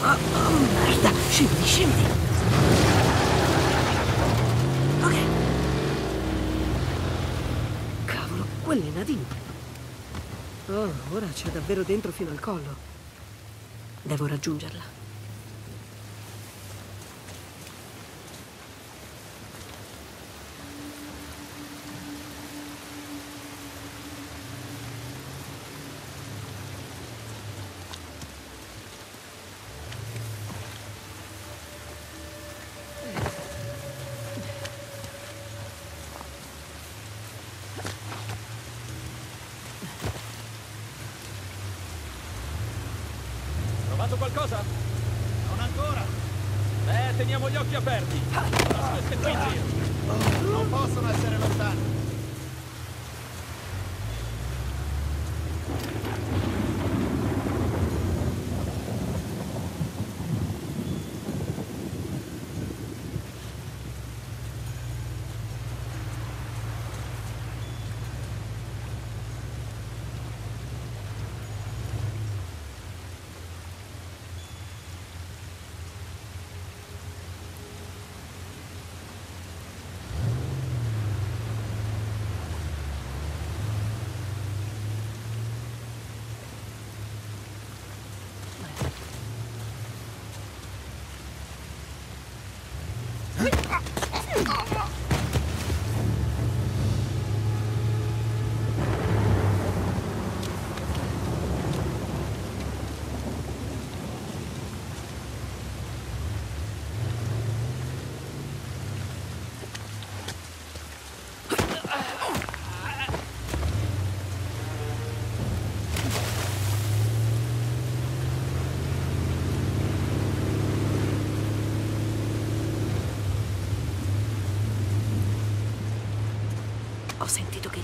Oh, oh merda! Scendi, scendi! Ok. Cavolo, quelle Nadine. Oh, ora c'è davvero dentro fino al collo. Devo raggiungerla. Trovato qualcosa? Non ancora. Eh, teniamo gli occhi aperti. Giro. Non possono essere lontani. Ho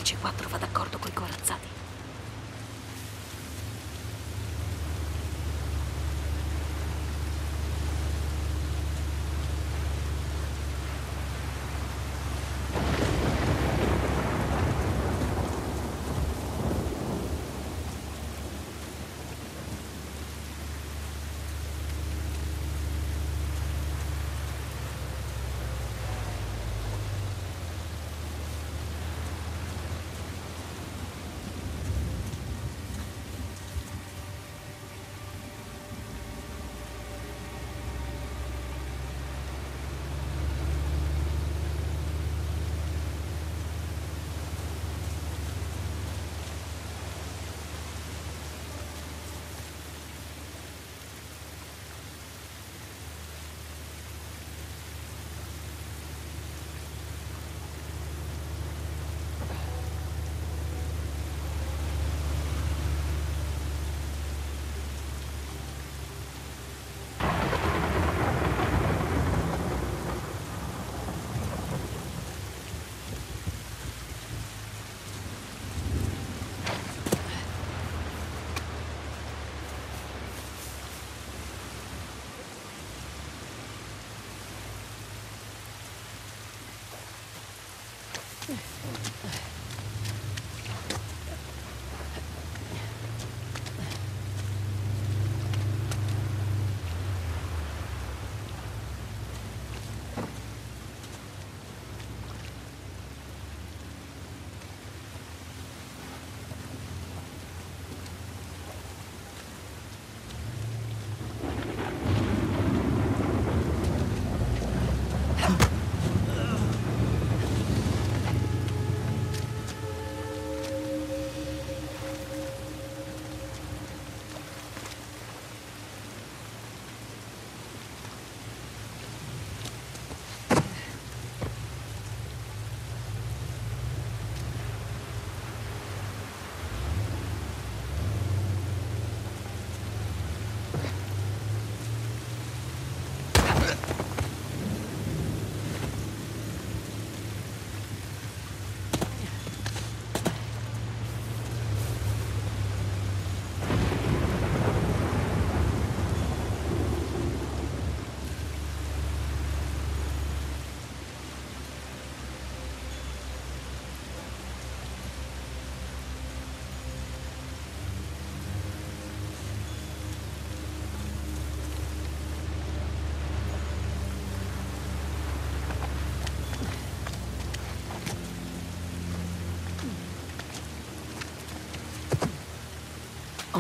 il C4 va d'accordo coi corazzati.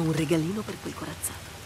Un regalino per quel corazzato.